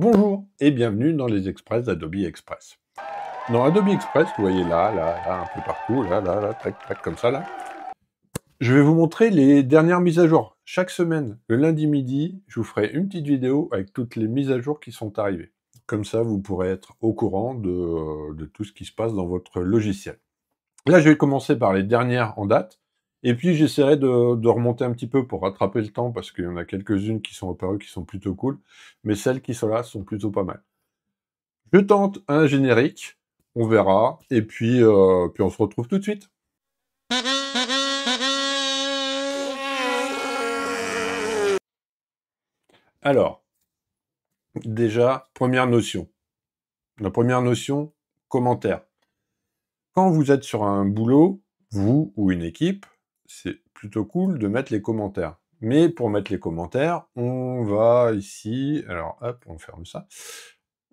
Bonjour et bienvenue dans les Express d'Adobe Express. Dans Adobe Express, vous voyez là, là, là, un peu partout, là, là, là, tac, tac, comme ça, là. Je vais vous montrer les dernières mises à jour. Chaque semaine, le lundi midi, je vous ferai une petite vidéo avec toutes les mises à jour qui sont arrivées. Comme ça, vous pourrez être au courant de, de tout ce qui se passe dans votre logiciel. Là, je vais commencer par les dernières en date. Et puis j'essaierai de, remonter un petit peu pour rattraper le temps, parce qu'il y en a quelques-unes qui sont apparues qui sont plutôt cool, mais celles qui sont là sont plutôt pas mal. Je tente un générique, on verra, et puis, euh, puis on se retrouve tout de suite. Alors, déjà, première notion. La première notion, commentaire. Quand vous êtes sur un boulot, vous ou une équipe, c'est plutôt cool de mettre les commentaires. Mais pour mettre les commentaires, on va ici, alors hop, on ferme ça.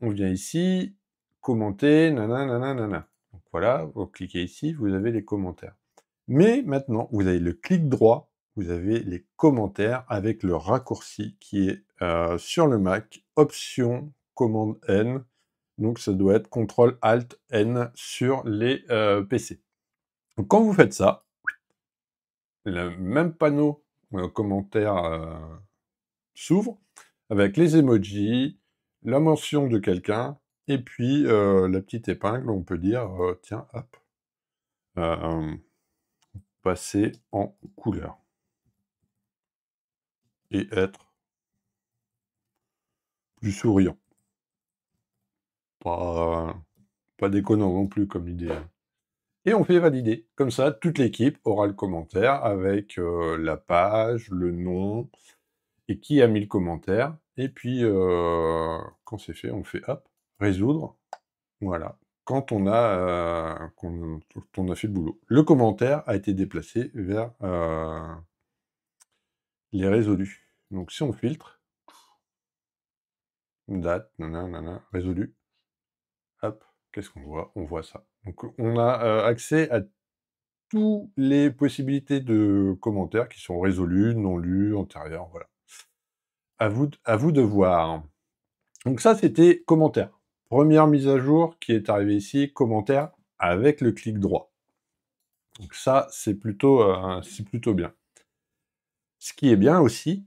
On vient ici, commenter, nanana, Donc voilà, vous cliquez ici, vous avez les commentaires. Mais maintenant, vous avez le clic droit, vous avez les commentaires avec le raccourci qui est euh, sur le Mac, option commande N. Donc ça doit être CTRL ALT N sur les euh, PC. Quand vous faites ça, le même panneau euh, commentaire euh, s'ouvre avec les emojis, la mention de quelqu'un, et puis euh, la petite épingle, on peut dire, tiens, hop, passer en couleur. Et être plus souriant. Pas, pas déconnant non plus comme idée. Et on fait valider. Comme ça, toute l'équipe aura le commentaire avec euh, la page, le nom, et qui a mis le commentaire. Et puis, euh, quand c'est fait, on fait hop, résoudre. Voilà. Quand on a, euh, on a fait le boulot. Le commentaire a été déplacé vers les résolus. Donc si on filtre, date, nanana, résolu, hop, qu'est-ce qu'on voit? On voit ça. Donc on a accès à toutes les possibilités de commentaires qui sont résolus, non lus, antérieurs, voilà. À vous, de voir. Donc ça, c'était commentaire. Première mise à jour qui est arrivée ici, commentaire avec le clic droit. Donc ça, c'est plutôt bien. Ce qui est bien aussi,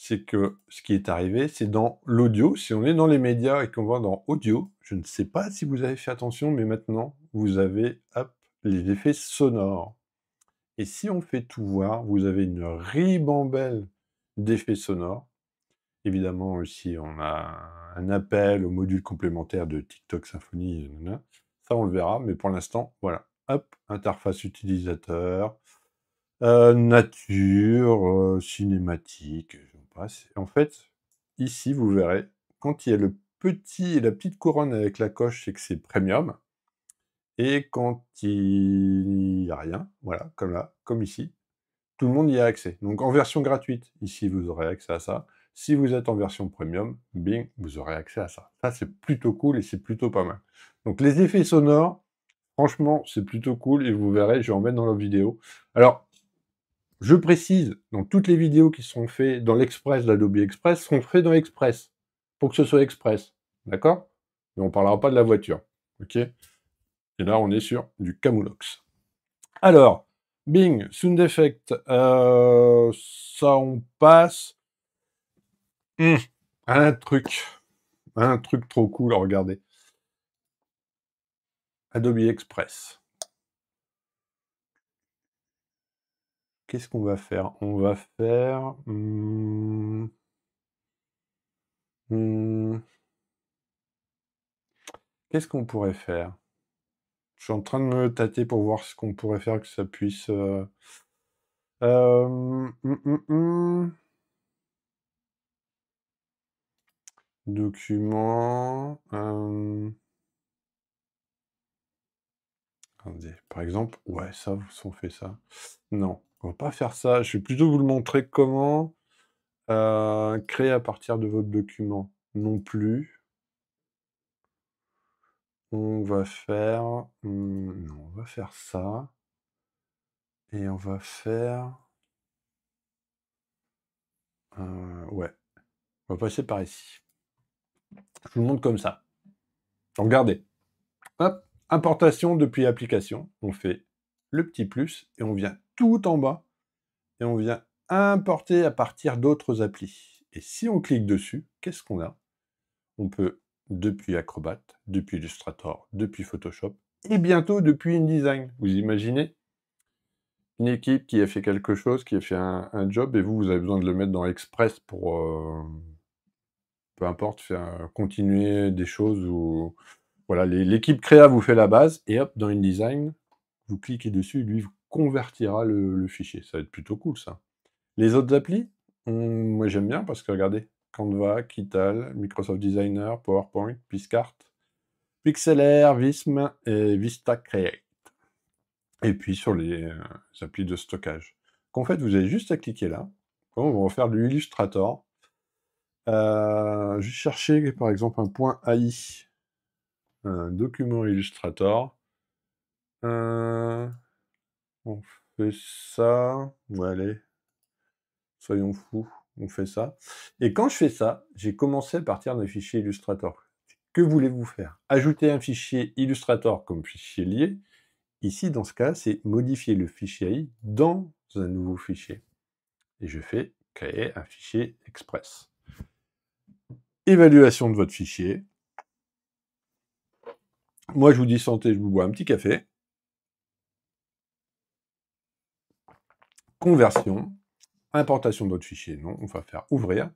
c'est que ce qui est arrivé, c'est dans l'audio. Si on est dans les médias et qu'on va dans audio, je ne sais pas si vous avez fait attention, mais maintenant, vous avez les effets sonores. Et si on fait tout voir, vous avez une ribambelle d'effets sonores. Évidemment, aussi, on a un appel au module complémentaire de TikTok Symfony. Ça, on le verra, mais pour l'instant, voilà. Hop, interface utilisateur, euh, nature, euh, cinématique, en fait, ici, vous verrez, quand il y a le petit, la petite couronne avec la coche, c'est que c'est premium. Et quand il n'y a rien, voilà, comme là, comme ici, tout le monde y a accès. Donc en version gratuite, ici, vous aurez accès à ça. Si vous êtes en version premium, bing, vous aurez accès à ça. Ça, c'est plutôt cool et c'est plutôt pas mal. Donc les effets sonores, franchement, c'est plutôt cool et vous verrez, je vais en mettre dans la vidéo. Alors, je précise, dans toutes les vidéos qui sont faites dans l'Express, l'Adobe Express, sont faites dans Express, pour que ce soit Express. D'accord? Mais on ne parlera pas de la voiture. OK? Et là, on est sur du Camoulox. Alors, Bing, Sound Effect, euh, ça, on passe. Hum, un truc. Un truc trop cool, regardez. Adobe Express. Qu'est-ce qu'on va faire? On va faire... Hmm, hmm, qu'est-ce qu'on pourrait faire? Je suis en train de me tâter pour voir ce qu'on pourrait faire que ça puisse... Euh, euh, hmm, Document... Euh, par exemple, ouais, ça, on fait ça. Non. On va pas faire ça. Je vais plutôt vous le montrer comment euh, créer à partir de votre document. Non plus. On va faire... Hmm, on va faire ça. Et on va faire... Euh, ouais. On va passer par ici. Je vous le montre comme ça. Regardez. Hop, importation depuis application. On fait le petit plus et on vient tout en bas et on vient importer à partir d'autres applis. Et si on clique dessus, qu'est-ce qu'on a? On peut, depuis Acrobat, depuis Illustrator, depuis Photoshop, et bientôt depuis InDesign. Vous imaginez? Une équipe qui a fait quelque chose, qui a fait un, job, et vous, vous avez besoin de le mettre dans Express pour, euh, peu importe, faire continuer des choses ou... Voilà, l'équipe créa vous fait la base, et hop, dans InDesign, vous cliquez dessus, lui vous convertira le, fichier. Ça va être plutôt cool, ça. Les autres applis, hum, moi j'aime bien parce que regardez, Canva, Kital, Microsoft Designer, PowerPoint, Piscart, Pixelr, Vism et Vista Create. Et puis sur les, euh, applis de stockage. En fait, vous avez juste à cliquer là. On va faire du Illustrator. Euh, je chercher par exemple un point AI, un document Illustrator. Euh, on fait ça. Ouais, allez. Soyons fous. On fait ça. Et quand je fais ça, j'ai commencé à partir d'un fichier Illustrator. Que voulez-vous faire? Ajouter un fichier Illustrator comme fichier lié? Ici, dans ce cas, c'est modifier le fichier AI dans un nouveau fichier. Et je fais créer un fichier express. Évaluation de votre fichier. Moi, je vous dis santé, je vous bois un petit café. Conversion, importation de votre fichier, non, on va faire ouvrir.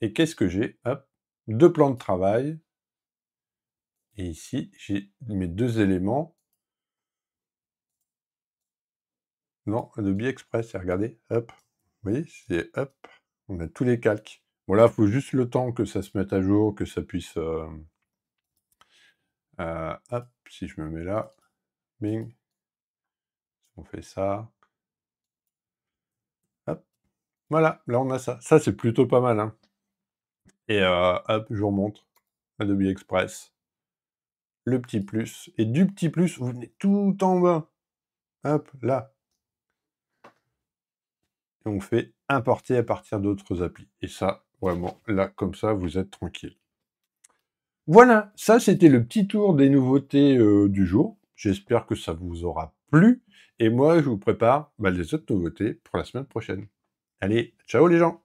Et qu'est-ce que j'ai? Deux plans de travail. Et ici, j'ai mes deux éléments. Non, Adobe Express, regardez, hop, vous voyez, c'est hop, on a tous les calques. Bon là, il faut juste le temps que ça se mette à jour, que ça puisse... Euh, euh, hop, si je me mets là, bing, on fait ça, voilà, là on a ça. Ça c'est plutôt pas mal. Hein. Et euh, hop, je vous remonte. Adobe Express. Le petit plus. Et du petit plus, vous venez tout en bas. Hop, là. Et on fait importer à partir d'autres applis. Et ça, vraiment, là, comme ça, vous êtes tranquille. Voilà, ça c'était le petit tour des nouveautés euh, du jour. J'espère que ça vous aura plu. Et moi, je vous prépare bah, les autres nouveautés pour la semaine prochaine. Allez, ciao les gens